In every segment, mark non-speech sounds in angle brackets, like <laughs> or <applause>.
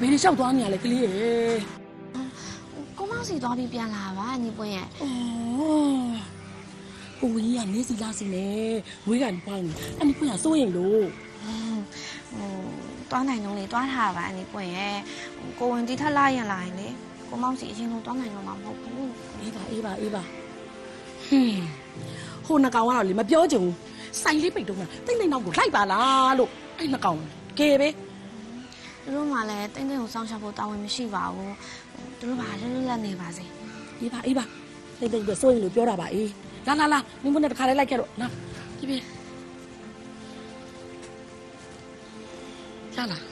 ကဲဘယ်နဲ့လျှောက်သွားနေရလဲကလေးရေကိုမောင်စီသွားပြီးပြန်လာပါညီပွင့်ရဲ့အော်ကိုဝင်းကြီးကနေစီလာစီနေဝေးကနေပေါင်းနေအဲ့ဒီဖွင့်ရစိုးရင်လို့ဟိုသွားနိုင်တော့လေသွားထားပါညီပွင့်ရဲ့ကိုဝင်ဒီထက်လာရင်လာရင်လေကိုမောင်စီအရင်ဆုံးသွားနိုင်တော့မှာမဟုတ်ဘူးအေးပါအေးပါအေးပါဟင်းဟိုနှကောင်ကတော့လေမပြောချင်ဘူးဆိုင်လေးပိတ်တော့ကတိတ်နေနောက်ကိုလိုက်ပါလားလို့အဲ့နှကောင်ကဲပဲသူ တို့မှလည်းတင်းတင်းကိုစောင့်ရှောက်ဖို့တာဝန်မရှိပါဘူးသူတို့ကလွတ်လွတ်လပ်နေပါစေအေးပါအေးပါတိတ်တိတ်ကစိုးရင်လို့ပြောတာပါအေးလာလာလာနင်မနဲ့တခါလေးလိုက်ခဲ့တော့လာပြပြလာလာ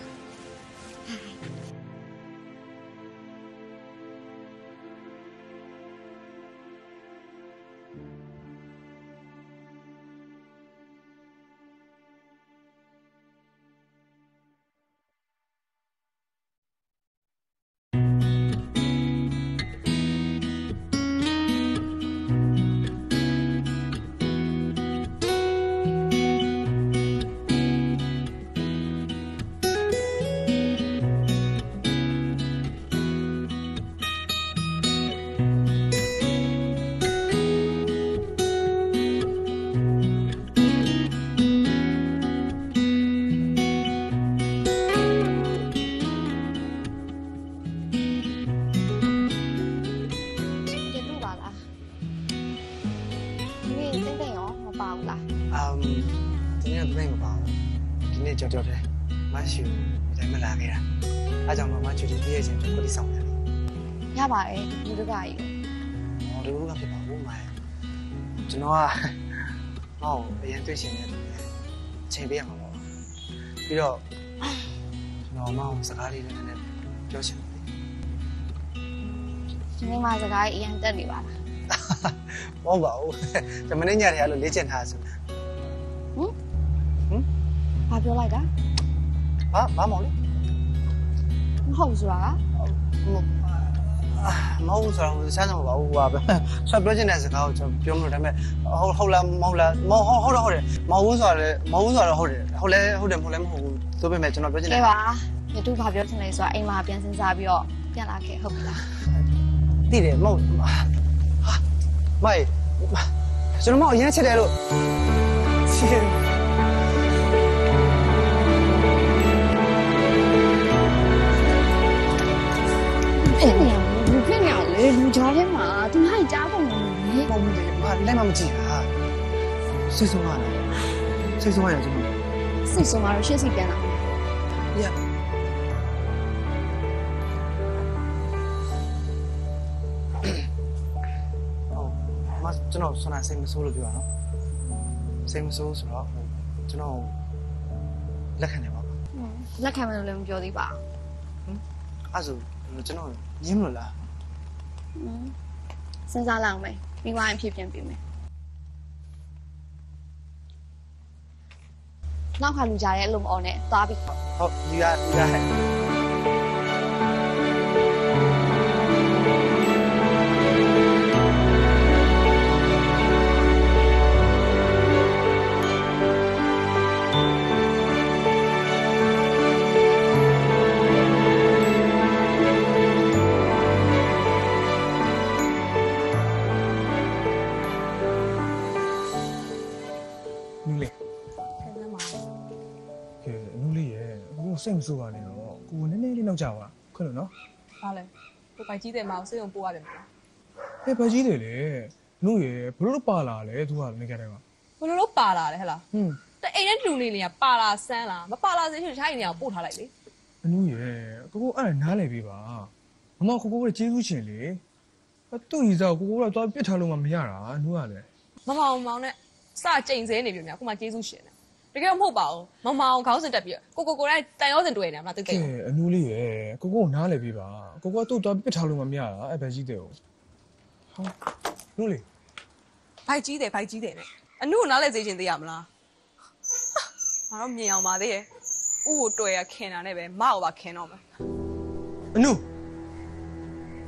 ဘူးမကျွန်တော်ကဟောအရင်တွေ့ရှင်နေချိန်ပေးရမှာပေါ့ပြီးတော့ကျွန်တော်မောင်စကားလေးလည်းနည်းနည်းပြောချင်တယ်ဒီနေ့မှစကားကြီးအရင်တက်နေပါလားမဟုတ်ပါဘူးတမနေ့ညတည်းအဲ့လိုလေ့ကျင့်ထားဆိုတာဘာပြောလိုက်တာဘာဘာမောင်လေမဟုတ်ဘူးဆိုတာက မဟုတ်ဘူးဆိုတော့စမ်းတော့မပါဘူးဟိုပါပဲဆက်ပြောချင်တဲ့စကားကိုကျွန်တော်ပြောမလို့ဒါပေမဲ့ဟုတ်ဟုတ်လားမဟုတ်လားမဟုတ်ဟုတ်တော့ဟုတ်တယ်မဟုတ်ဘူးဆိုတော့မဟုတ်ဘူးဆိုတော့ဟုတ်တယ်ဟုတ်လဲဟုတ်တယ်မဟုတ်လဲမဟုတ်ဘူးသို့ပေမဲ့ကျွန်တော်ပြောချင်ကဲတဲ့ပါမတူဘာပြောချင်လဲဆိုတာအိမ်မှာပြန်စဉ်းစားပြီးတော့ပြန်လာခဲ့ဟုတ်ပြီလားသိတယ်မဟုတ်ဟာမိုင်ကျွန်တော်မအရင်ချက်တယ်လို့ချစ် ထဲမှာသူဟာကြားပုံနေလေမဟုတ်ဘူးလေမလက်မမကြည့်တာစိတ်ဆုံးရလားစိတ်ဆုံးရကျွန်တော်စိတ်ဆုံးကတော့ရှေ့စီပြန်လာညဟုတ်မကျွန်တော်ဆွမ်းနာစိတ်မဆိုးလို့ပြောတာနော်စိတ်မဆိုးဆိုတော့ကျွန်တော်လက်ခံနေပါလက်ခံမယ်လို့လည်းမပြောသေးပါအဲ့ဆိုကျွန်တော်ရင်းမလို့လားဘူး စဉ်းစားလောက်မယ်ပြီးသွားရင်ဖြည့်ပြင်ပေးမယ်နောက်ခါလူကြားရဲ့အလုံးမအောင်နဲ့သွားပြီးဟုတ်ဒီကဒီက နည်းနည်းလေးနောက်ကြပါခွင့်လို့နော်ဟာလဲကိုပိုင်ကြီးတယ်မအောင်စေးုံပို့ရတယ်မလားဟဲ့ဘာကြီးတယ်လေနူးရဲ့ဘလို့ပါလာလဲသူကနေကြတယ်ကဘယ်လိုလုပ်ပါလာလဲဟဲ့လားဟွန်းတဲ့အိမ်နဲ့လူနေနေကပါလာဆန်းလာမပါလာစေချင်ချိုင်းနေအောင်ပို့ထားလိုက်လေအနူးရဲ့ကိုကိုအဲ့ဒါနားလည်ပေးပါမမကိုကိုကကျေးဇူးရှင်လေအတူကြီးစားကိုကိုကတော့ပြစ်ထားလို့မှမရတာနူးကလည်းမမောင်မောင်နဲ့စကြိမ်စဲနေပြီမြခုမှကျေးဇူးရှင်တယ် တကယ်မဟုတ်ပါဘူးမမောင်ခေါင်းစဉ်တက်ပြီးကိုကိုကိုတိုင်းတန်ရောစင်တွေ့နေမှာတိတ်တိကဲတ်အနူးလေးရဲ့ကိုကိုနားလည်ပေးပါကိုကိုကသူ့တော့ပြစ်ထားလို့မှမရတာအဲ့ဘာကြီးတယ်ဟောနူးလေးဘိုက်ကြီးတယ်ဘိုက်ကြီးတယ်နဲ့အနုကိုနားလဲစေချင်သေးရမလားငါတော့မြင်အောင်ပါသေးရဲ့ဥကိုတွေ့ရခင်တာနဲ့ပဲမအောင်ပါခင်တော့မယ်အနု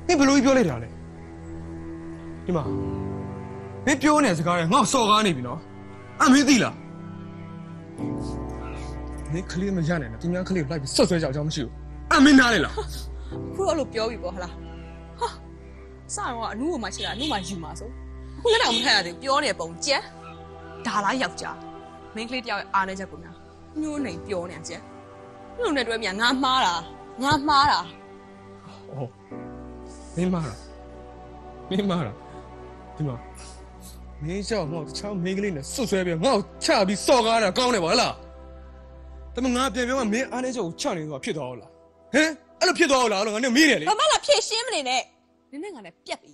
နင်ဘယ်လိုကြီးပြောလိုက်တာလဲဒီမှာမင်းပြောနေတဲ့စကားတွေငါ့ကိုစော်ကားနေပြီနော်အမင်းသိလား မင်းကလေးမရနိုင်နဲ့သူများကလေးကိုလိုက်ပြီးဆွတ်ဆွဲကြအောင်အကြောင်းမရှိဘူးအမင်းနားလေလားခုတော့လို့ပြောပြီပေါ့ဟလားဟာစတော့ကအနုကိုမှရှိတာအနုမှယူမှာဆိုခုလည်းတော့မထက်ရသေးဘူးပြောနေပုံကြက်ဒါလားယောက်ျားမင်းကလေးတယောက်ရဲ့အားနေချက်ကိုများညှိုးနေပြောနေကြက်ညှိုးနေတွဲမြန်ငါမှားတာငါမှားတာဟောမင်းမားလားမင်းမားလားဒီမှာမင်းကြောက်ငါ့ကိုတခြားမင်းကလေးနဲ့ဆွတ်ဆွဲပြီးငါ့ကိုချပြီးစော်ကားတာကောင်းတယ်ပါလား တမငါပြန်ပြောမှမင်းအားနေချက်ကိုချနေတော့ဖြစ်သွားဟုတ်လားဟမ်အဲ့လိုဖြစ်သွားဟုတ်လားလို့ငါနဲ့မေးတယ်လေဘာမှလာဖြည့်ရှင်းမနေနဲ့နင်းနဲ့ငါနဲ့ပြက်ပြီ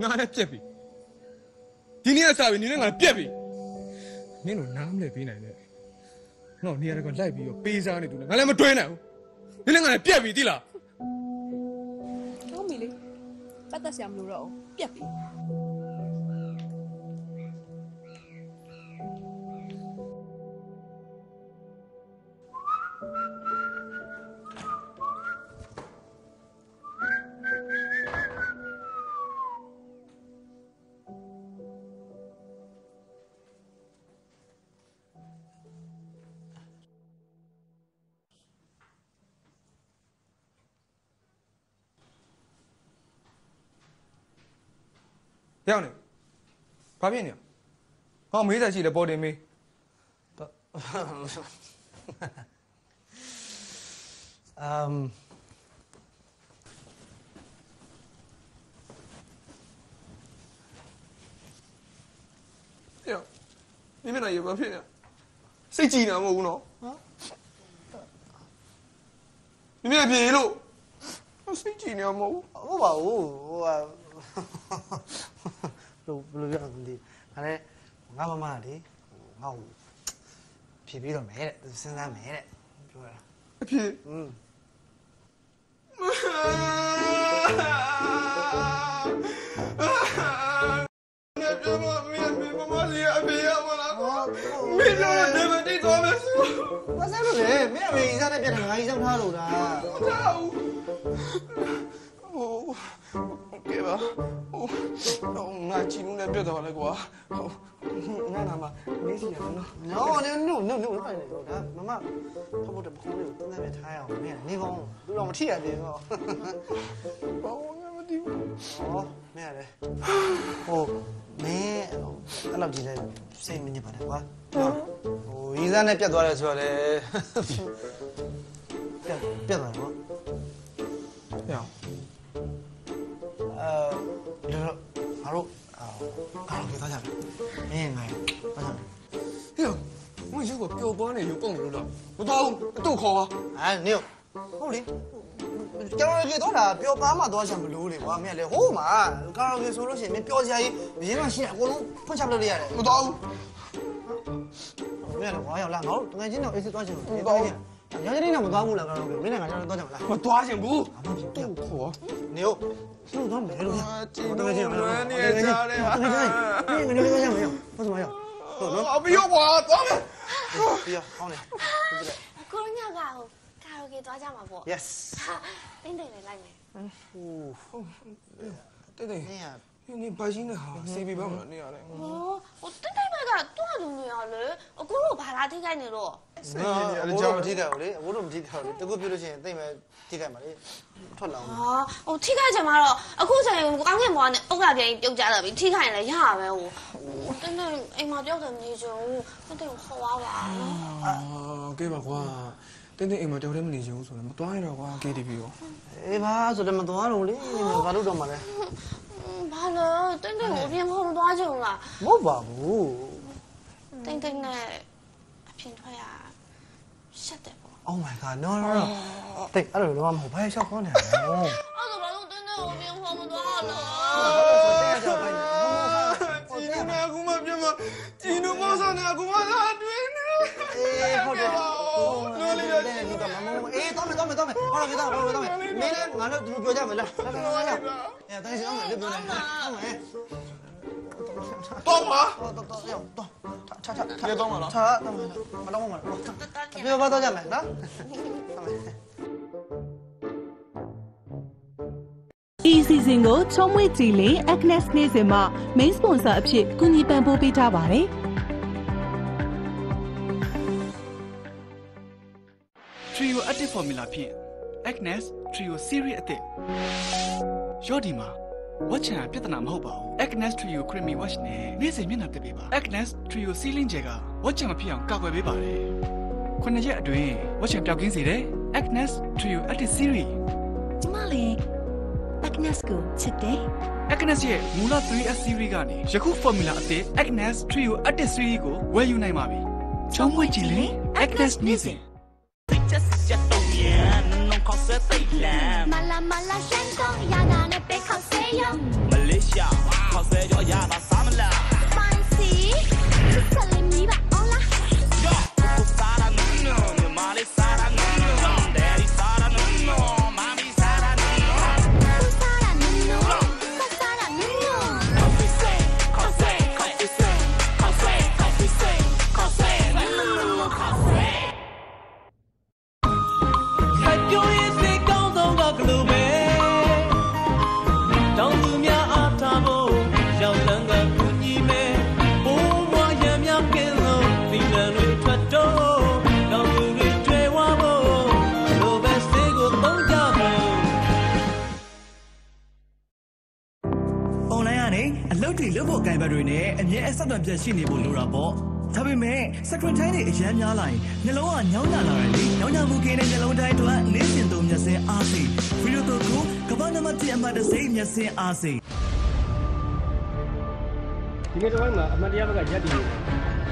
ငါလည်းပြက်ပြီဒီနေ့ကစပြီနင်းနဲ့ငါလည်းပြက်ပြီနင်းတို့နားမလဲပေးနိုင်နဲ့ငါ့နေရာကလိုက်ပြီးတော့ပေးစားနေတူလားငါလည်းမတွဲနိုင်ဘူးနင်းနဲ့ငါလည်းပြက်ပြီတိလားဟုတ်ပြီလေပတ်သက်ဆရာမလို့တော့ဘူးပြက်ပြီ ရောက်နေဘာဖြစ်နေလဲဟောမေးစားရှိတယ်ပေါ်တင်မေးအမ်ပြောနေမနာရဘာဖြစ်နေစိတ်ကြည်နေမဟုတ်ဘူးနော်ဟမ်နေမပြေလို့စိတ်ကြည်နေမဟုတ်ဘူးဟုတ်ပါဘူးဟိုဟာဘယ် လိုဘယ်လိုပြောမလဲဒါလည်းငါမမလေငါ့ကိုဖြည့်ပြီးတော့မယ်တဲ့သူစဉ်းစားမယ်တဲ့ပြောရတာအဖြစ်อืมနေပြမမင်းမမမလေးအဖေရမလားမင်းတို့နေမတိတော့မယ်ဆိုဘာစားလို့လဲမင်းအမေကြီးစားနဲ့ပြန်တယ်ငါကြီးစားထားလို့လားတော့ဟို ကဲပါဟိုတော့ငါချီနူးနဲ့ပြတ်သွားလဲကွာဟိုငါနာမမေးစီရနော်နော်နော်နော်နော်နော်ဖိုင်နေတော့ဒါမမဖဖို့တဲ့ပခုံးလေးကိုတင်းတင်းထားရအောင်မင်းနေကောင်းသူတော့မထိရသေးဘူးဘာလို့ငါမသိဘူးဟောမင်းရတယ်ဟိုမင်းအဲ့လောက်ကြည့်လိုက်စိတ်မညစ်ပါနဲ့ကွာဟိုရီးစားနဲ့ပြတ်သွားတယ်ဆိုတော့လေပြတ်ပြတ်သွားတော့ ငါတို့အာကာလာကေသွားကြမယ်မင်းငါသွားကြမယ်ဟေ့မင်းရုပ်ကပျော်ပွားနေရုပ်ပုံနေလို့လားမတော်ဘူးအတူခေါ်ပါအဲနေဟုတ်လေကျွန်တော်ကြီးတော့တာပျော်ပါမှသွားချင်မလို့လေကွာမင်းလေဟိုးမှာကာလာကေဆိုလို့ရှိရင်မင်းပျော်စရာကြီးမင်းမရှိတာအကုန်လုံးဖွင့်ချပလို့ရတယ်မတော်ဘူးမင်းလည်းဝါရောက်လာငါတို့တကယ်ချင်းတော့အေးစစ်သွားချင်လို့သွားချင်ညနေနေမသွားဘူးလားကာလာကေမင်းလည်းငါကျွန်တော်သွားကြမလားမသွားချင်ဘူးတူခေါ်နေဟုတ် သူ့တော့မဲလို့တီနိုလွမ်းနေကြတယ်ဟာမင်းငါလည်းသွားကြမရဘူးဘာမှမရဟုတ်နော်အပြောကွာသွားမယ်ပြရဟောင်းလေကိုရညကဟိုကာရိုကေသွားကြမှာပေါ့ yes ဟာတင်းတင်းလေးလိုက်မယ်ဟိုတဲ့တဲ့မင်းကနေဘာရှင်းနေ ဟာစီဘီဘာမလားနေရတယ်ဟိုဟိုတင်းတင်းဘက်ကတွားလူနေရလေအခုလို့ဘာလာထိခိုက်နေတော့နော်အကြောင်းမထိတယ်လေအဘိုးတို့မထိတယ်လေတကူပြလို့ရှိရင်တိတ်မဲ့ထိခိုက်မှာလေထွက်လာအောင်ဟာဟိုထိခိုက်ကြမှာတော့အခုချိန်ကောင်းကင်ဘွားနဲ့အုတ်ကပြင်းပြုတ်ကြတော့ပြီထိခိုက်ရင်လည်းရပါပဲဟိုတင်းတင်းအိမ်မှာပြောက်တယ်မနေချင်ဘူးတင်းတင်းခေါ်သွားပါနော်အာကဲပါကွာတင်းတင်းအိမ်မှာတောက်တယ်မနေချင်ဘူးဆိုတော့မသွားရတော့ကွာ KTV ရောအေးပါဆိုတော့မသွားတော့လေဘာလို့တော့မှာလဲ ဘာလို့တင်းတင်းကိုအပြင်ခေါ်မသွားချင်ဘူးလားမဟုတ်ပါဘူးတင်းတင်းနဲ့အပြင်ထွက်ရရှက်တယ်ပေါ့ Oh my god no no no တိတ်အဲ့လိုတော့မဟုတ်ဘာရှောက်ခေါင်းနေလဲအဲ့ဒါဘာလို့တင်းတင်းကိုအပြင်ခေါ်မသွားလို့ជីနူနဲ့အခုမှပြမជីနူမောဆာနဲ့အခုမှသာတွင်းနေအေးဟုတ်တယ် နော်လေးတဲ့ဒီကမမအေးတော့မယ်တော့မယ်တော့မယ်ဟောတော့တော့တော့မယ်မင်းလည်းငါတို့သူပြောကြမလားလာလာလာအေးတိုင်းစီအောင်လေပြောနေဟုတ်မယ်တော့ပါတော့တော့တော့ရောက်တော့ချာချာပြေတော့မလားချာတော့မတော့မလားပြောပါတော့ကြမယ်နော်ဤစီစဉ်ကိုချုံးမွေးကြည်လင် Agnes နေ့စဉ်မှ main sponsor အဖြစ်ကူညီပံ့ပိုးပေးထားပါတယ်။ formula ဖြင့် Agnes Trio Series အသစ်ရော့ဒီမှာဝတ်ချန်ပြဿနာမဟုတ်ပါဘူး Agnes Trio Creamy Wash နဲ့နေ့စဉ်မျက်နှာတက်ပေးပါ Agnes Trio Sealing Gel ကဝတ်ချန်မဖြစ်အောင်ကာကွယ်ပေးပါတယ်ခုနှစ်ရက်အတွင်းဝတ်ချန်ပျောက်ကင်းစေတဲ့ Agnes Trio Active Series ကျမလည်း Agnes ကိုချစ်တယ် Agnes ရဲ့မူလ 3S series ကနေယခု formula အသစ် Agnes Trio Active series ကိုဝယ်ယူနိုင်ပါပြီ။ချောင်းမွေးကြည့်လေ Agnes နေ့စဉ် จ世界多จะตรงนี้หนูข မြဲအဆက်အသွယ်ပြည့်ရှိနေဖို့လိုတာပေါ့ဒါပေမဲ့ screen time တွေအများများလာရင်နှလုံးကညောင်းညလာတယ်လေညောင်းညမှုကင်းတဲ့နှလုံးတိုင်းအတွက်နေ့စဉ်သုံးမျက်စင်းအားစိဗီဒီယိုတို့ကိုကမ္ဘာနံပါတ်1အမှတ်တစ်စိမျက်စင်းအားစိဒီနေ့တော့မှအမှန်တရားဘက်ကရက်တည်နေတယ်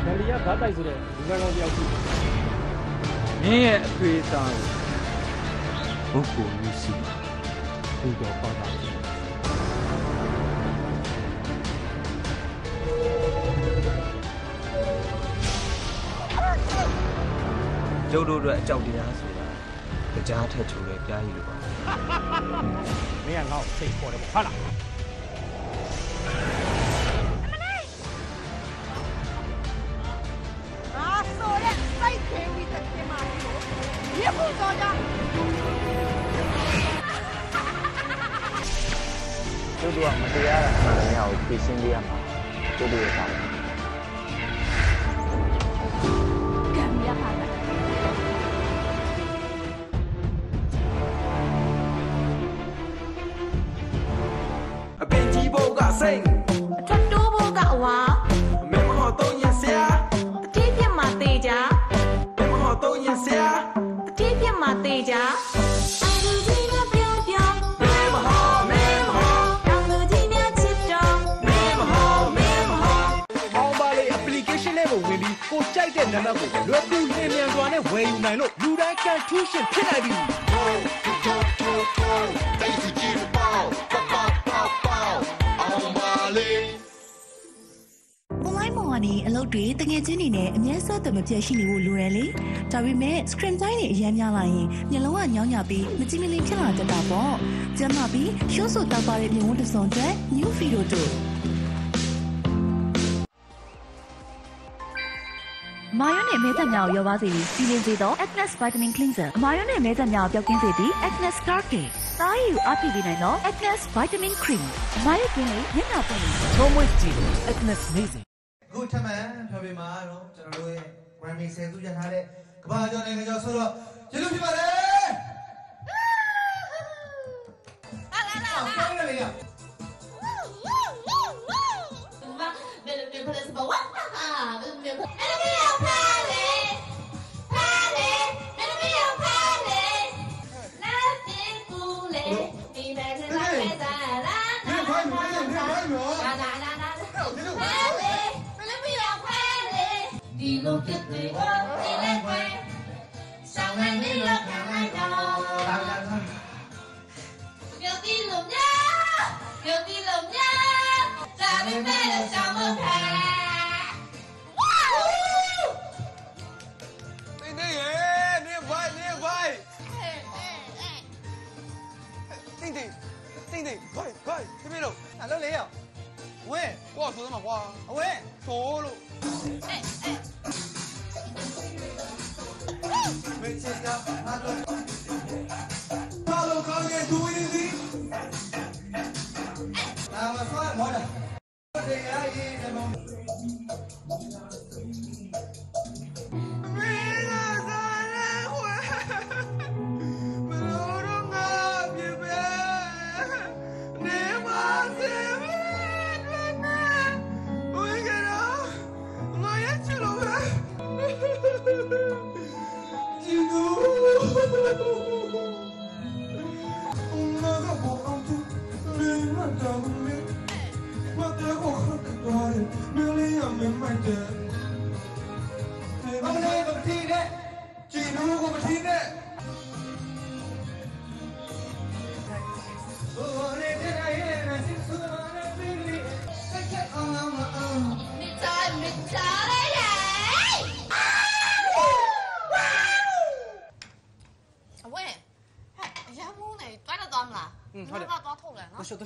။ဗန်ဒီယာဘာတိုက်ဆိုတဲ့လူကောင်တယောက်ရှိတယ်မင်းရဲ့အဖေသားကိုပုဂ္ဂိုလ်မျိုးရှိပါ။ဒီတော့ပေါ့တာ ကျုပ်တို့အတွက်အကြောက်တရားဆိုတာကြားထက်ချိုးတဲ့ပြားရည်လိုပါ။မင်းကငါ့ကိုစိတ်ခေါ်တယ်ပေါ့ဟုတ်လားကျုပ်တို့ကမတရားတာမှန်တယ်ကိုဖြေရှင်းပေးရမှာကျုပ်တို့ရဲ့ဆောင် ချင်းတွေနဲ့အမြဲဆက်သွယ်မပြတ်ရှိနေဖို့လိုတယ်လေဒါပေမဲ့ screen time တွေအများများလာရင်မျက်လုံးကညောင်းညပြီးမကြည့်မလင်ဖြစ်လာတတ်တာပေါ့ကျန်းမာပြီးရှိုးဆူတောက်ပါတဲ့မြင်ဝန်းတစ်စုံအတွက် new video တို့မာယောနဲ့မဲသက်များကိုရောပါစေပြီးစီရင်စေသော Agnes Vitamin Cleanser အမာယောနဲ့မဲသက်များကိုပျောက်ကင်းစေပြီး Agnes Star Care တားရည်ကိုအားဖြည့်ပေးနိုင်သော Agnes Vitamin Cream အမာယောကင်းလေးမျက်နှာပွင့်လေးချုံးမွေးကြည့် Agnes နေစဉ် အခုထပ်မံဖြောပြမှာတော့ကျွန်တော်တို့ရဲ့ Grammy ဆယ်စုရထားတဲ့ကမ္ဘာကျော်နိုင်ငံကျော်ဆိုတော့ကျေးဇူးဖြစ်ပါတယ်လာလာလာလာလေရ 别别别，不是什么哇哈哈，别别别，别别要拍嘞，拍嘞，别别要拍嘞，来进屋嘞，你们是来拍咱 thì lúc trước người ơi đi lên quê. Sau này đi lên hàng lai đầu Yo vi lo ya, yo vi lo ya, dame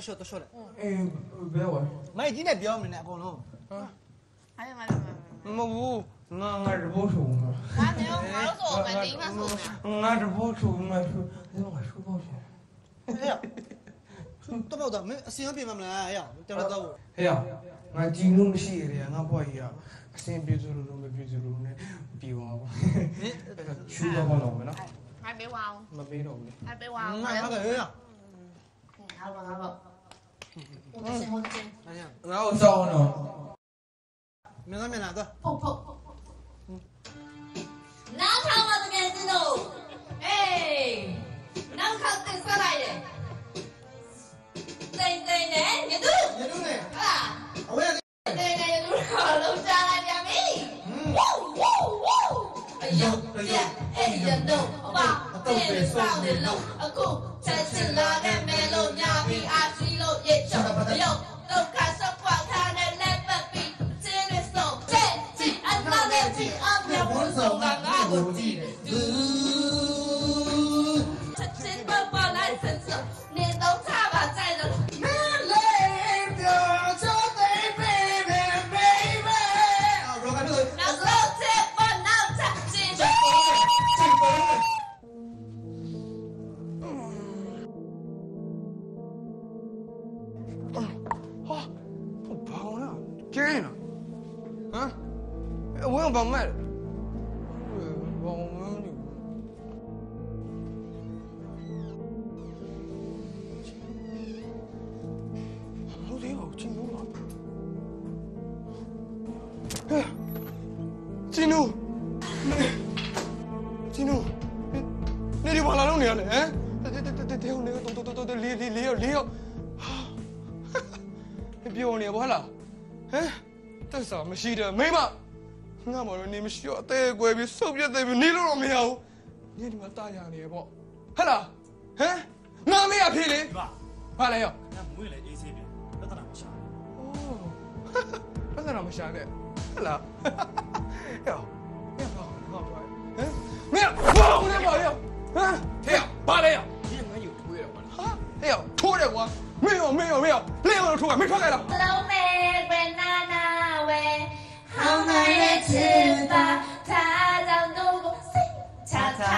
တယ်နော် 多说多说多说了。အေးဘယ်ဝဲ 没今天表明呢，光龙。 အဲ့ဒါမှလည်း မဟုတ်ဘူးငါငါတဘောထုံမှာ ဘာနေရောငါတို့ဆိုပဲဒီမှာဆိုနေ ငါတဘောထုံမှာသူဒီမှာရှုပ်ပေါ့ရှင် 哎呀，多包的，没时间变嘛啦，哎呀，掉了多。 ဟဲ့ငါကြည်လို့မရှိရတဲ့ငါဘွားကြီးကအစင်ပြေစုလို့မပြေစုလို့နဲ့ပြီးသွားပါရှူတော့ဘောလုံးမယ်နော် ငါပေးဝအောင် မပေးတော့ဘူးလေ ငါပေးဝအောင် 那那个哎呀， ငါဘာငါဘာ我的心我 응. 언제? 아니야. 나우 싸우노. 명함이 나가. 폭폭. Now come on again, you know. Hey, now come to Saturday. Đây đây nè, nhà đứa. Nhà đứa nè. À. Ở đây. Nhà đứa rồi, lâu cha nhà mi. Wow, wow, wow. Ai giờ, ai giờ, ai giờ đâu? Ba, tiền sao? Ở cùng, trái chỉ là đem mê lâu. ကငါ့ မရှိတယ်မိမငါမလို့နေမရှိတော့အသေးအကွယ်ပြီးစုပ်ပြတ်သေးပြီးနေလို့တော့မရဘူးညဒီမှာတာရနေပေါ့ဟဲ့လားဟမ်ငါမေးရဖြေလေဘာလဲရော 那不会来 AC 的，那当然不下。 <laughs> ပတ်စံတော့မရှာနဲ့ဟဲ့လားဟဲ့ရောဟဲ့ဘာဘာဘာဟမ်မင်းဘာဦးနေပါရောဟမ်ဟဲ့ဘာလဲရောဒီငါယူထိုးရတော့ဟာဟဲ့ရောထိုးတယ်ကွာမင်းရောမင်းရောမင်းရောလေရောထိုးရမင်း ဟောင်းနိုင်ရဲ့ချစ်ပါထားကြောင့်တို့ကိုစိတ်ချချာ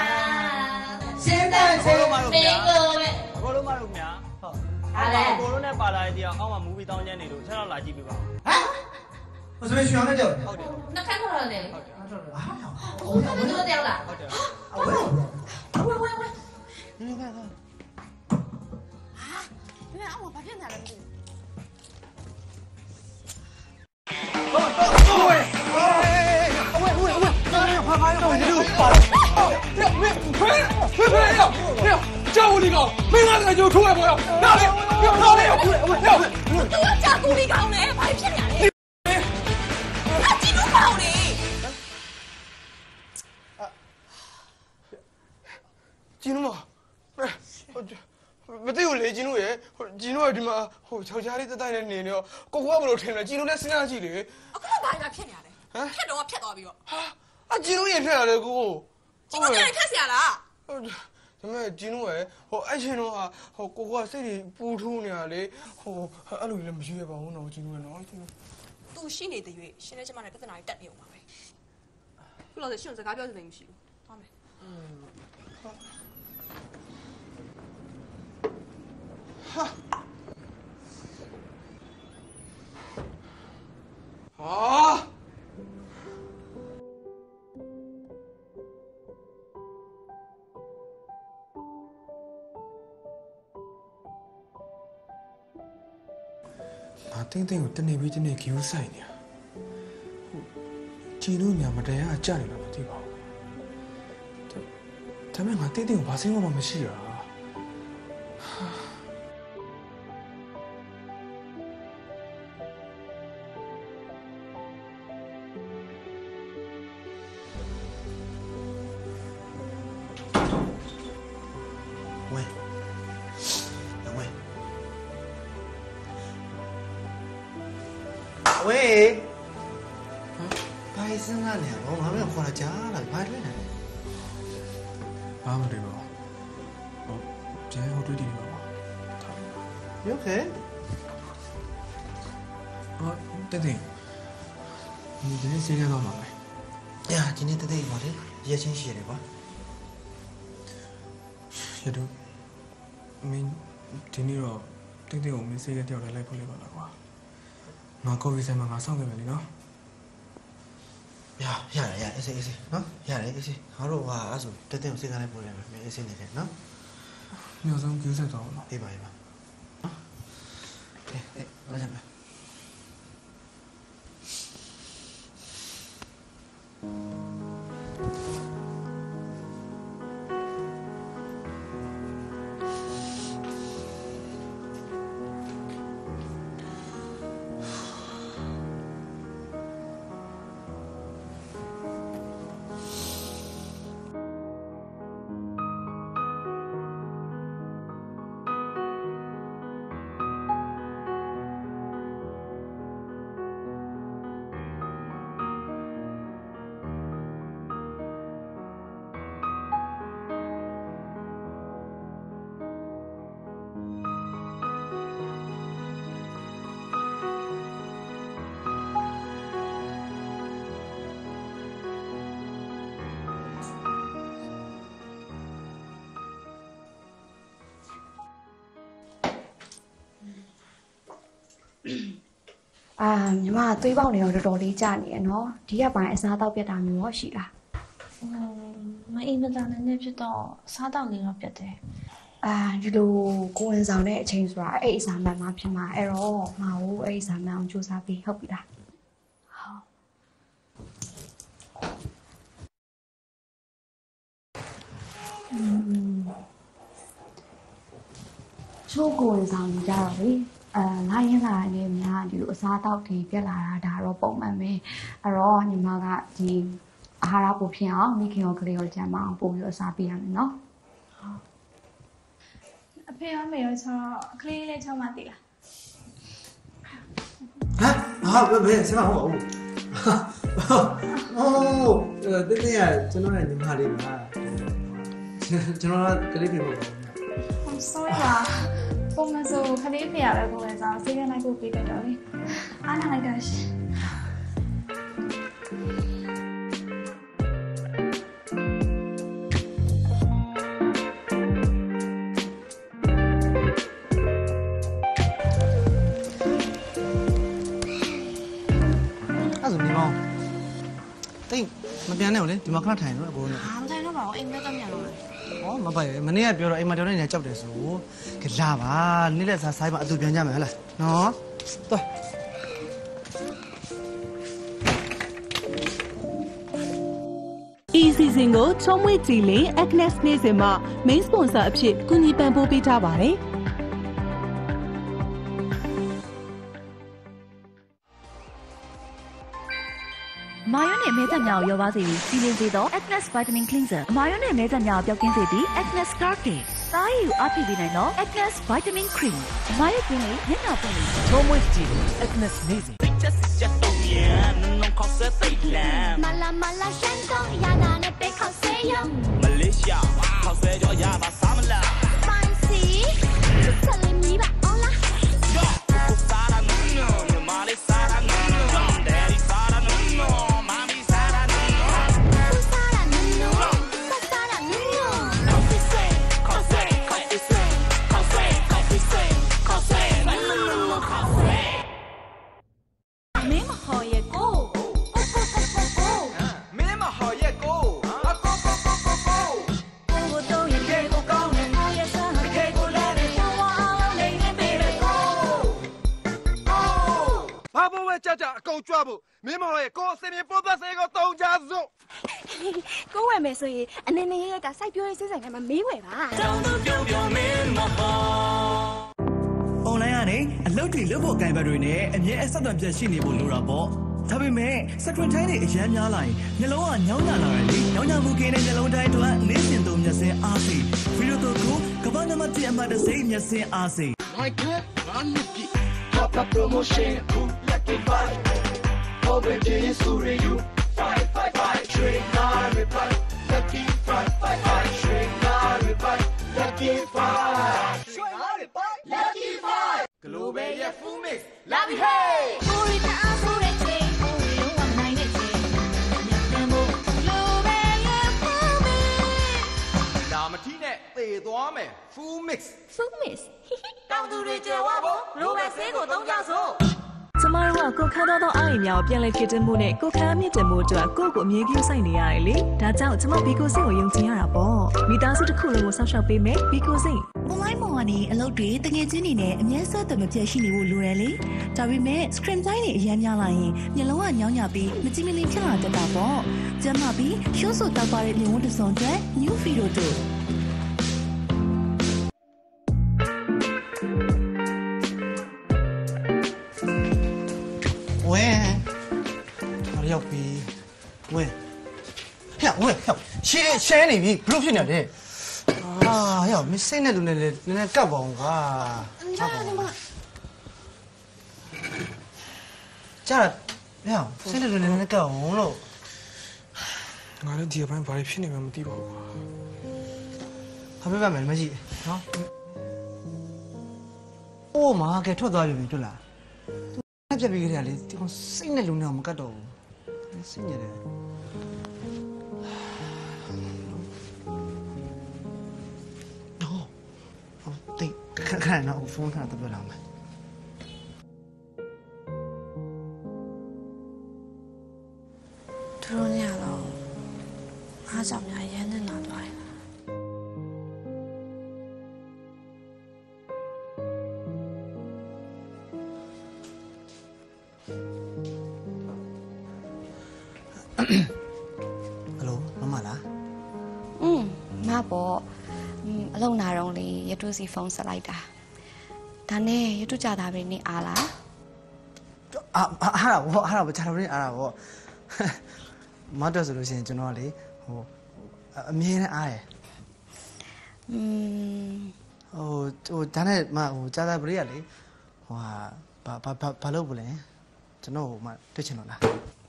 ရှင်းတဲ့ချစ်မင်းကိုပဲ အကိုလုံးမလို့ခင်ဗျာဟုတ် အားလဲ အကိုလုံးနဲ့ပါလာတဲ့တရားအောက်မှာမူဗီတောင်းကျန်းနေလို့ချက်တော့လာကြည့်ပေးပါ 我这边需要那叫。 ဟုတ်တယ် နှခမ်းထော်ရတယ် ဟုတ်တယ် ဟိုဘယ်လိုတောင်းလား ဟုတ်တယ် ဝဲဝဲဝဲ 你看看。 ဒီ 金龙，不是，我这。 မသိဘူးလေကျင်းတို့ရဲ့ကျင်းတို့ကဒီမှာဟိုယောက်ျားလေးတက်တိုက်နေနေတော့ကိုကဘယ်လိုထင်လဲကျင်းတို့လည်းစဉ်းစားကြည့်လေအခုတော့ဘာညာဖြစ်နေရလဲဖြတ်တော့ဖြတ်သွားပြီးတော့အကျင်းတို့ရင်ဖြစ်လာတယ်ကိုကျင်းတို့ကြိုင်ခက်ဆရာလားဟုတ်ဒါပေမဲ့ကျင်းတို့ရဲ့ဟိုအဲ့ချင်းတော့ဟိုကိုကစိတ်တွေပူထူးနေရလေဟိုအဲ့လိုလည်းမရွေးပါဘူးနော်ကျင်းတို့နော်ကျင်းတို့သူရှိနေတဲ့ရွေးရှင်းတဲ့ကျမနဲ့ပြဿနာတွေတက်နေအောင်ပါပဲခုလို့ဆိုရှင်စကားပြောစနေမရှိဘူးသွားမယ်ဟာငါ တင်းတင်းကိုတနေပြီးတနေဂီယူဆိုင်နေရဟုတ်ဂျီနိုညာမတရားကြနေလားမသိပါဘူးဒါဒါပေမဲ့ငါတင်းတင်းကိုဘာစင်းမှမရှိတာ စဉ်းစားနေရလဲငါမင်းခေါ်လာကြားလာဘာတွေ့နေလဲဘာမှမတွေ့ပါဘူးဟိုကျန်ဟိုတွေ့တည်နေပါပါဒါ You okay? ဟောတက်တင်ဒီနေ့စေးကတော့မှာပဲ။ညာဒီနေ့တသေးပါလေ။ရက်ချင်းရှိရတယ်ကွာရတော့မင်းဒီနေ့တော့တက်တင်ကိုမင်းစေးကတယောက်တည်းလိုက်ဖို့လေးပါလားကွာငါကော်ဖီဆိုင်မှာငါစောင့်ခဲ့မယ်လीနော်။ ညာရတယ်ရအေးစေးအေးစေးနော်။ရတယ်အေးစေး။ငါတို့ဟာအဲ့ဆိုတသေးကိုစိတ်ကနေပို့လိုက်မယ်။အေးစေးနေတယ်နော်ညောင်ဆုံးကျူးဆက်တော့နော်။အေးပါအေးပါ။နော်။အေးအေးလာကြမယ် အာညီမကသွေးပေါက်နေတော့တော်တော်လေးကြာနေရနော်ဒီကပိုင်းအစားတောက်ပြတ်တာမျိုးရောရှိလားမအိမ်မသာနဲ့ဖြစ်တော့စားတော့လေးတော့ပြတ်တယ်အာဒီလိုကိုယ်ဝင်ဆောင်တဲ့အချိန်ဆိုတာအဲ့အစားမှန်မှဖြစ်မှာအဲ့တော့မဟုတ်အဲ့အစားမှန်အောင်စူးစမ်းပြီးဟုတ်ပြီလားอืมချိုးကိုယ်ဝင်ဆောင်ကြတော့လေ အာလာရင်လာနေများဒီလိုအစားတောက်တွေပြက်လာတာဒါတော့ပုံမှန်ပဲအဲ့တော့ညီမကဒီအာဟာရပိုဖြစ်အောင်မိခင်ရောကလေးရောကြမ်းမအောင်ပို့ပြီးတော့အစားပေးရမယ်နော်အဖေရောမေရောချောကလေးလေးချောမှတည်လား။ဟာဘယ်ဘယ်ဆရာဟုတ်ဘူး။အိုးတင်းတင်းရကျွန်တော်ရဲ့ညီမလေးပါ။ကျွန်တော်ကကလေးပြေပါဘူးဟမ် sorry ပါ ပုံမဆိုကလေးဖေရပဲကိုယ်စားဆေးရနိုင်ကိုပေးတယ်တော့လေအားနာလိုက်တာရှင်။အဲ့ဆိုညီမောင်တိတ်မပြန်နဲ့ဦးလေဒီမှာခဏထိုင်တော့အကိုနဲ့အားမထိုင်တော့ပါဘူးအိမ်မက်တော့မြန်လို့ လေ။ဟောမပိုက်ပဲမနေ့ကပြောတော့အိမ်မှာတော်နေနေကြောက်တယ်ဆို။ကလာပါနေ့လက်စားဆိုင်မှာအတူပြန်ကြမယ်ဟလား။နော်။သွားဤစီစဉ်ကိုချုံးမွေးကြည်လင် Agnes နေ့စဉ်မှ main sponsor အဖြစ်ကူညီပံ့ပိုးပေးထားပါတယ်။ နဲ့မဲသက်များကိုရောပါစေပြီးစီလင်းစေသော Agnes Vitamin Cleanser အမာရုံးနဲ့မဲသက်များကိုပျောက်ကင်းစေပြီး Agnes Agnes Vitamin Cream အမာရုံးကင်းလေးမျက်နှာပုံလေးချုံးမွေးကြည့် Agnes Amazing Malaysia Fancy ကြကြအကုန်ကြွဖို့မင်းမဟော်ရဲ့ကိုအစင်ပြေပေါ်သက်စေကိုတုံးကြစို့ကိုဝယ်မယ်ဆိုရင်အနေနဲ့ရကစိုက်ပျိုးရေးစိဆိုင်ကမှမေးဝယ်ပါတောင်းတပြုံးပြုံးမင်းမဟော online ကနေအလုပ်တွေလုပ်ဖို့ကံဘက်တွေနဲ့အမြဲအဆက်အသွယ်ပြည့်ရှိနေဖို့လိုတာပေါ့ဒါပေမဲ့ screen time တွေအရန်များလာရင်နှလုံးကညောင်းညာလာတယ်လေညောင်းညာမှုကင်းတဲ့နှလုံးတိုင်းအတွက်နေ့စဉ်သုံးမျက်စင်းအားစိဗီဒီယိုတို့ကိုကမ္ဘာနံပါတ်1အမှတ်တစ်စိမျက်စင်းအားစိ My God, run it. Top up promotion, cool, lucky five. Over Jay Suri, you. Five, five, five. Train, nine, reply. Lucky five, five, five. Train, nine, reply. Lucky five. Train, nine, reply. Lucky five. ရဲ့ full mix လာပြီ hey ကိုရီတအားဆိုတဲ့ချိန်ကိုရီလုံးဝမနိုင်တဲ့ချိန်ညံ့ဖို့လိုပဲရဲ့ဖူးမီလာမထီးနဲ့သေသွားမယ် full mix ဖူးမစ်တောင်သူတွေကြွယ်ဝဖို့လိုပဲဆေးကိုသုံးကြစို့ကျ မတို့ကကိုခန်းတော်သောအားရည်များကိုပြန်လည်ဖြစ်တင်မှုနဲ့ကိုခန်းအမြင့်တင်မှုအတွက်ကိုယ့်ကိုအမြဲကင်းဆိုင်နေရတယ်လေဒါကြောင့်ကျမဘီကိုစိတ်ကိုယုံကြည်ရတာပေါ့မိသားစုတစ်ခုလုံးကိုစောင့်ရှောက်ပေးမယ်ဘီကိုစိတ် online ပေါ်ကနေအလုပ်တွေတငယ်ချင်းတွေနဲ့အမြဲဆွဲသွယ်မပြတ်ရှိနေဖို့လိုတယ်လေဒါပေမဲ့ screen time တွေအများများလာရင်မျက်လုံးကညောင်းညပြီးမကြည့်မလင်ဖြစ်လာတတ်တာပေါ့ကျမပြီးရှိုးဆူတောက်ပါတဲ့မြင်ဝတ်တစ်စုံအတွက် new video တို့ ရောက်ပြီဝင်းဟဲ့ဝင်းဟဲ့ရှင်းရှင်းနေပြီဘလို့ဖြစ်နေလဲအာဟဲ့မစိတ်နဲ့လူနဲ့လည်းနည်းနည်းကပ်ပါအောင်ကွာကြားပါဦးကြားရဟဲ့စိတ်နဲ့လူနဲ့နည်းနည်းကပ်အောင်လို့ငါလည်းဒီအပိုင်းဘာဖြစ်နေမှမသိပါဘူးကွာဟာပြပါမယ်မရှိနော်အိုးမာကဲထွက်သွားပြီတွေ့လားသူပြက်ပြီးကြတယ်လေဒီကောင်စိတ်နဲ့လူနဲ့မကတ်တော့ဘူး စိတ်ညစ်တယ်နော်ဟုတ်တိတ်ခဏခဏနော်ဖုန်းခဏတော့ပြလာမယ်သူတို့ညတော့အားကြောင့်များရမ်းနေလာသွားတ စီဖုန်းဆက်လိုက်တာဒါနဲ့ရတုကြတာပဲနေအားလားအာအားရဘောအားရဘောခြားတော့အားရဘောမတ်တော့ဆိုလို့ရှိရင်ကျွန်တော်ကလေဟိုအမြဲတမ်းအားရอืมဟိုဟိုဒါနဲ့မဟိုကြာတာပရိကလေဟိုဟာဘာဘာဘာလုပ်ဘူးလဲကျွန်တော်ဟိုမှတွေ့ချင်တော့လား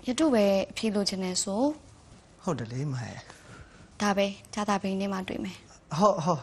ရတုပဲအဖြေလိုချင်နေဆိုဟုတ်တယ်လေမဟဲ့ဒါပဲကြတာဘိန်းထဲမှာတွေ့မယ်ဟုတ်ဟုတ်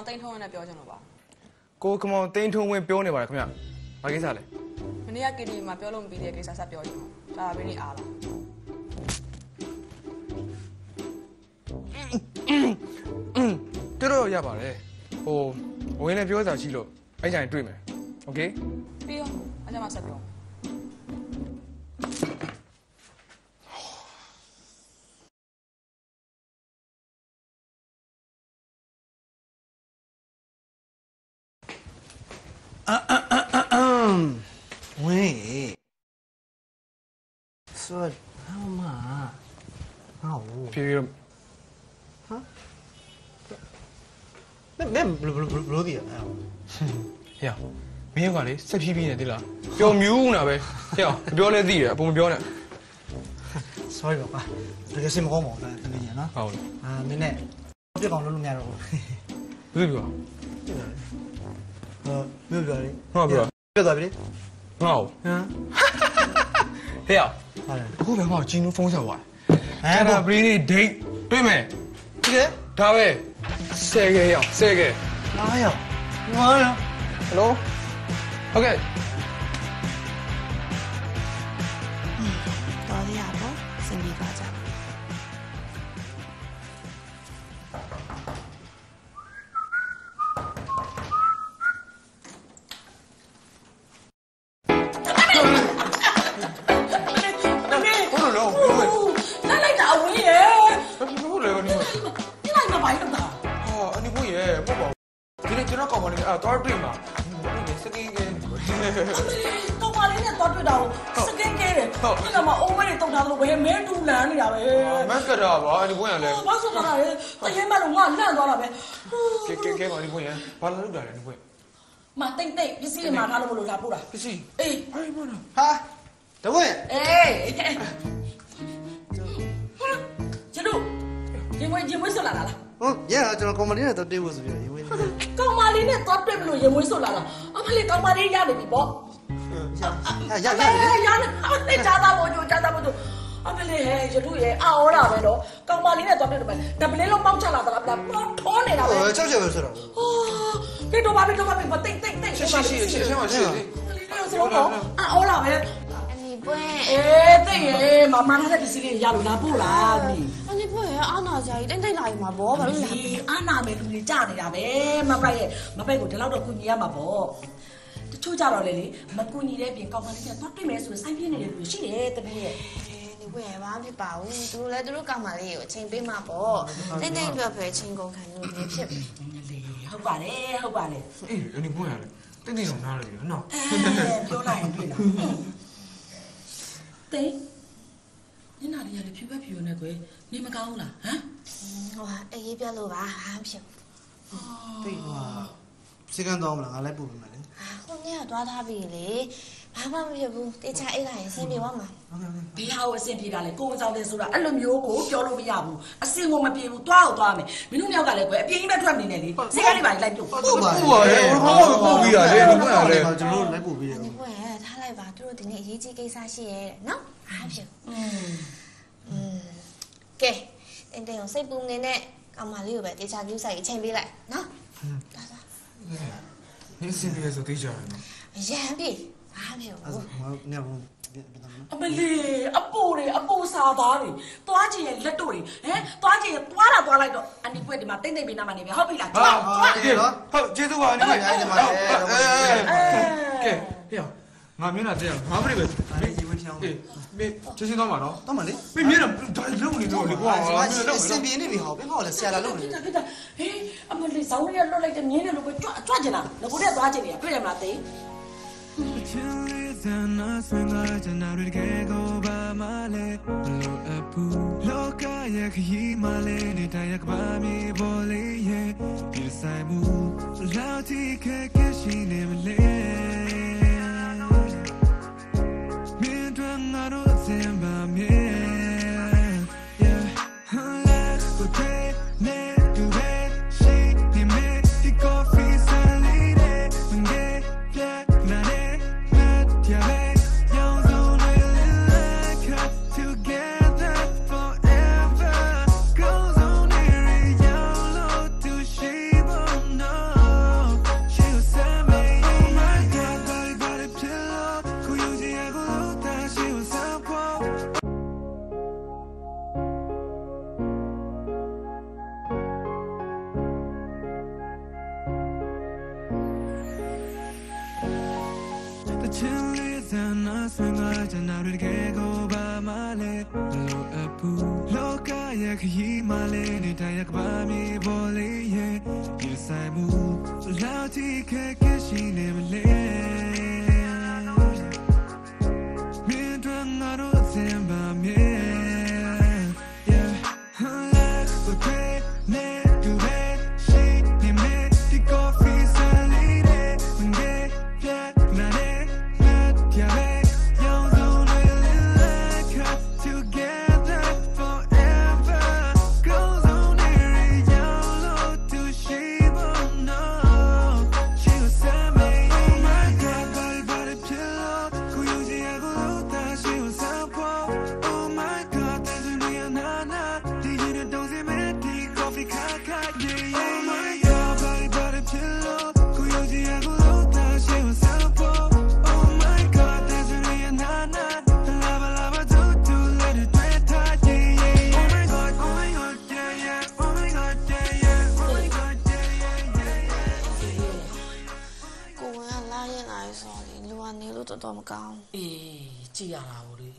င်မောင်တိန်ထုံးနဲ့ပြောချင်လို့ပါ ကိုကမောင်တိန်ထုံးဝင်ပြောနေပါတယ်ခင်ဗျဘာကိစ္စလဲ မနေ့က KTV မှာပြောလို့မပြီးတဲ့ကိစ္စဆက်ပြောချင်လို့ဒါပဲနေအားလား တွေ့တော့ရပါတယ်ဟိုဝင်လည်းပြောစားရှိလို့အဲ့ကြရင်တွေ့မယ်โอเค ပြီးရောအကြမ်းမဆက်ပြော လေစက်ဖြည်းဖြည်းနေသေးလားပျော်မြူးနေတာပဲဟဲ့မပြောလဲသိတယ်အပုံမပြောနဲ့ sorry ပါကွာတကယ်စင်မကောင်းပါဘူးတကယ်ကြီးနော်ဟုတ်အာမင်းနဲ့ပြက်ကောင်လုပ်လို့မရတော့ဘူးဘယ်လိုပြောဟောမြို့ပြောလေဟုတ်ပြောပြက်သွားပြီငါ့ကိုဟမ်ဟဲ့ဟုတ်တယ်အခုပဲငါ့ကိုဂျင်းနိုးဖုန်းဆက်သွားဟကျမ်န်တာဘရီးဒိတ်တွေ့မယ်ဒီကဲဒါပဲဆဲခဲ့ရအောင်ဆဲခဲ့လာရငါရဟယ်လို ဟုတ်ကဲ့တော်ရရပေါ့စင်ပြီးသွားကြ လို့ငါလန့်သွားတာပဲကဲကဲကဲအနီကိုရဘာလာလို့တာလဲအနီကိုမတိတ်တိတ်ပစ္စည်းတွေမှာထားလို့မလို့လာပို့တာပစ္စည်းအေးအေးမနာဟာတဝင်းအေးကျတို့ရင်မွေးရင်မွေးဆွလာတာလားဟုတ်ရကျွန်တော်ကွန်မတီနဲ့တော့တေးဖို့ဆိုပြီးရင်ဝင်ကောင်မလေးနဲ့တော့တွေ့မလို့ရင်မွေးဆွလာတာအမလေးကောင်မလေးရနေပြီပေါ့ရရရရရနေအမလေးကြားသားဖို့ကြိုကြားသားဖို့ကြို အမလေးဟဲ့ရတို့ရဲ့အော်တာပဲတော့ကောင်မလေးနဲ့တော့တွေ့တယ်ပဲဒါပလေးလုံးပေါက်ချလာတာလားပေါက်ထောနေတာပဲဟိုချောက်ချောက်ပဲဆိုတော့ကဲတော့ပါပြီတော့ပါပြီမတိတ်တိတ်တိတ်ရှိရှိရှိရှိရှိမရှိဆိုတော့အော်လာပဲအနေပွဲအေးတိတ်ရေမမနာတဲ့ပစ္စည်းလေးရလို့လာပို့လားဒီအနေပွဲရအာနာကြာကြီးတိတ်တိတ်လာရင်မှာဘောဘာလို့လဲဒီအာနာမယ်လူတွေကြာနေတာပဲမပိုက်ရဲ့မပိုက်ကိုဒီလောက်တော့ကုညီရမှာပေါ့တချို့ကြတော့လေလေမကုညီတဲ့ပြင်ကောင်းကောင်းလေးကတော့တွေ့မယ်ဆိုရင်စိုင်းပြင်းနေတဲ့လူရှိတယ်တပည့်ရဲ့ နေပွဲရဘာဖြစ်ပါဘူးသူတို့လည်းသူတို့ကောက်မလေးကိုအချိန်ပေးမှာပေါ့တိတ်တိတ်အတွက်ပဲချိန်ကုန်ခံလို့နေဖြစ်ပြီဟုတ်ပါတယ်ဟုတ်ပါတယ်အေးအနီကိုရလဲတင်းတင်းတော့နားလေနော်အဲပြောလိုက်ရင်တွေ့လားတိတ်ညနာလေးရလေဖြူပဲဖြူနေကွယ်နေမကောင်းဘူးလားဟမ်ဟိုဟာအေးပြလို့ပါဟာဖြစ်တိတ်ဟွာစီကန်တော့မလားငါလိုက်ပို့ပေးမယ်လေဟိုနေ့ကသွားထားပြီလေ ဘာမှမဖြစ်ဘူးတေချာအိတ်လိုက်ရင်ဆင်းပြေသွားမှာ ဒီဟာကိုအဆင်ပြေတာလေကိုယ်ဆောင်တယ်ဆိုတာအဲ့လိုမျိုးကိုပြောလို့မရဘူးအဆင်ကိုမပြေဘူးတွားကိုတွားမယ်မင်းတို့မြောက်ကလည်းကွယ်အပြင်းကြီးပဲထွက်နေတယ်လေစိတ်ကနေပါလိုက်ပြုတ် ဟုတ်ပါ ဟုတ်ပါရဲ့ဘာမှမပို့ပြီးရလေအနီကိုရလဲ ကျွန်တော်လိုက်ပို့ပေးတယ် နေပွဲရထားလိုက်ပါသူတို့ဒီနေ့အရေးကြီးကိစ္စရှိရဲတဲ့နော်ဟာဖြစ် อืม อืมကဲတင်းတင်းကိုစိတ်ပူနေနဲ့ကောင်မလေးကိုပဲတေချာကျူးဆိုင်အချိန်ပေးလိုက်နော် နင်းစင်ပြေဆိုတေးကြတယ်နော် အရန်ပြီ ဟာဖြစ်အဲ့ဘူးဒါဟိုနေဘူးအမလေးအပူတွေအပူစာသားတွေသွားချင်ရဲ့လက်တို့တွေဟမ်သွားချင်ရဲ့သွားတာသွားလိုက်တော့အန်ဒီကွက်ဒီမှာတိတ်တိတ်ပေးနာမနေပြီဟုတ်ပြီလားသွားသွားတကယ်ဟုတ်ကျေးဇူးပါအနီကိုအဲကဲဟေ့ငါမျက်နှာတက်ငါမနေပဲအဲ့ဒီဝင်ချောင်းအေးမေကျေးဇူးတော့မှာနော်တော့မလေးမေမျက်နှာဒါလုံးနေတော့လေကွာဟာစင်ပြင်းနေပြီဟောဘယ်ဟောလဲဆရာလာလို့နေဖြစ်တာဖြစ်တာဟေးအမလေးဇောင်းလေးလွတ်လိုက်တဲ့မြင်းတယ်လို့ပဲကြွကြွကျင်တာငကိုတဲ့သွားချင်နေရတွေ့ရမလားတိတ် လောကရဲ့ခရီးမလေးနေတဲ့ရကပါမီပေါ်လေးရဲ့ဒီဆိုင်မှုလာတိခဲခဲရှိနေမလဲမင်းတို့ငါတို့အစင်ပါမြေ Yeah, ကနေလို့တော်တော်မကောင်းအေးကြည်ရတာဟိုလေ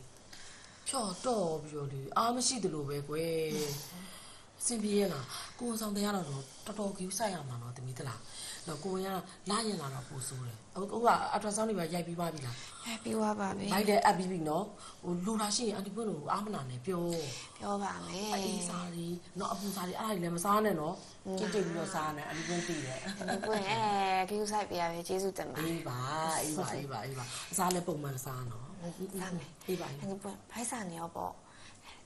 ဖြဖြော့တော့ပြီးတော့လေအားမရှိသလိုပဲကွယ်စင်ပြေရလားကိုယ်ဆောင်တရားတော့တော်တော်ကြီးစိုက်ရမှာနော်တမီးတလား တော့ကိုယ်ကလာရင်လာတော့ပို့ဆိုးတယ်အခုကအထဆောင်းတွေပါရိုက်ပြီးပါပြီလားအဲပြီးသွားပါပြီလိုက်တဲ့အပ်ပြီးပြီနော်ဟိုလိုတာရှိရင်အန်တီပွင့်တို့အားမနာနဲ့ပြောပြောပါမယ်အေးစားလေးနော်အပူစားလေးအဲ့ဒါကြီးလည်းမစားနဲ့နော်ကြိတ်ကြိတ်ပြီးတော့စားနဲ့အန်တီပွင့်တည်တယ်ဒီကွန်းအဲကိူဆိုင်ပြရပဲကျေးဇူးတင်ပါအေးပါအေးပါအေးပါအေးပါအစားလည်းပုံမှန်စားနော်စားမယ်အေးပါဒီကွန်းဖိုက်စာနေရောပေါ့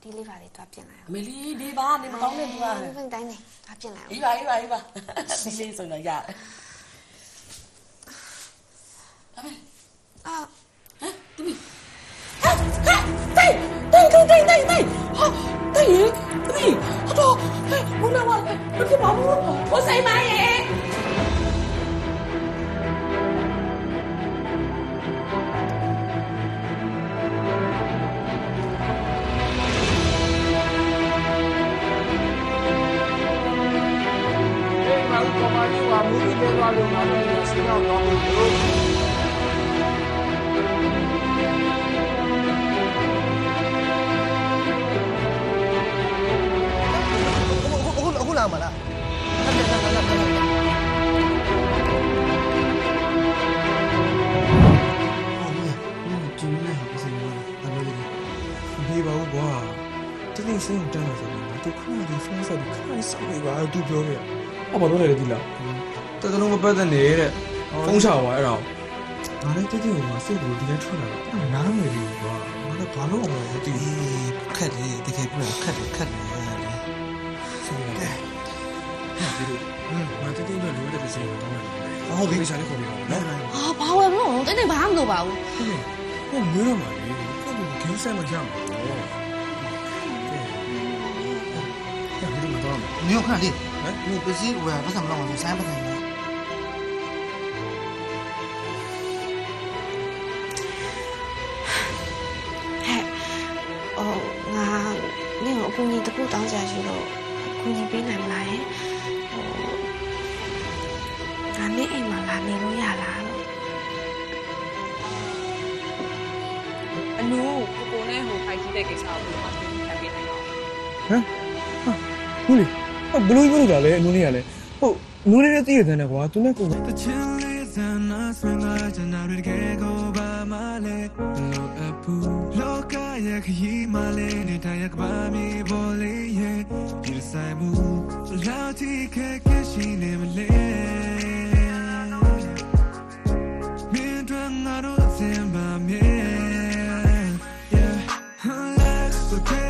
ဒီလေးပါလေးတွားပြင်လိုက်အမေလေးဒီပါနေမကောင်းနဲ့သူကဒီကွန်းတိုင်းနေတွားပြင်လိုက်အေးပါအေးပါအေးပါဒီလေးဆိုတော့ရအာတိတိတိတိတိတိတိဟာတိတိဟာတော့ဘုနာဝါဘယ်ဖြစ်ပါဘူးဘိုးဆိုင်မရဲ့ ပတ်သက်နေတဲ့ဖုန်းချပါအဲ့ဒါငါလည်းတင်းတင်းကစိတ်ကိုဒီတိုင်းထွက်လာတော့နားမလည်ဘူးကွာငါလည်းဘာလို့အောင်လဲမသိဘူးခက်တယ်တကယ်ပြောခက်တယ်ခက်တယ်ဆိုရတယ်ဟဲ့ဒီလိုငါတင်းတင်းတော့လိုတဲ့ပစ္စည်းကိုတောင်းရတယ်ဟုတ်ပြီရှာလေးခေါ်ပြီးတော့နော်ဟာဘာဝယ်မလို့တင်းတင်းဘာမှမလုပ်ပါဘူးဟိုမွေးတော့မှာလေကိုကိုဂိမ်းဆက်မရမှာတော့ကဲရပြီတော့တော့မျိုးခက်လေးဟမ်မျိုးပစ္စည်းဝယ်ပတ်စံမလောက်ဘူးဆိုင်ပတ်စံ ကိုအကူအညီတစ်ခုတောင်းကြရှိလို့အကူအညီပေးနိုင်မလားယဟိုငါနင့်အိမ်မှာလာနေလို့ရလားလို့အနူကိုကိုနဲ့ဟိုဖိုက်ကြီးတဲ့ကိစ္စကိုဘယ်မှာသိခံပေးနိုင်အောင်ဟမ်ဟာဘူးလေဘလို့ပြောနေတာလဲအနူးလေးကလည်းဟုတ်နူးလေးနဲ့တည့်ရတယ်ကွာသူနဲ့ကို friend လာကျွန်တော်တို့တကယ်ကိုဘာမှလဲမလိုအပ်ဘူးလောကရဲ့ခရီးမှလည်းနေတိုင်းရကဘာမီပေါ်လေးရဲ့ဒီဆိုင်မှုလောက်တိခက်ခက်ရှိနေမလဲမင်းတို့ငါတို့အစင်ပါမြဲ Yeah, let's go